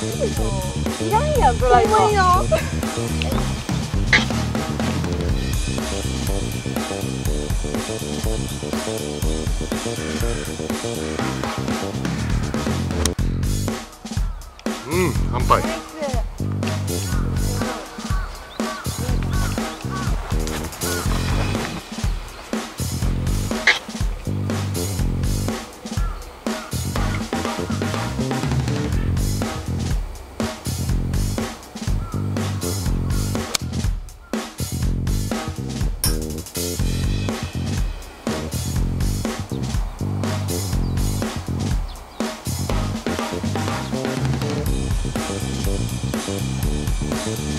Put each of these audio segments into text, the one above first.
いらんやんドライバー。ようん乾杯。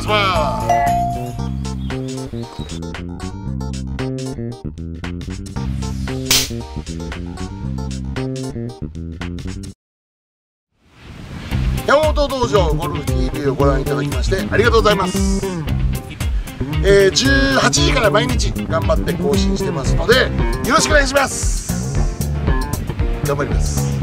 ナイスパー山本道場ゴルフ TV をご覧いただきましてありがとうございます、えー、18時から毎日頑張って更新してますのでよろしくお願いします。頑張ります。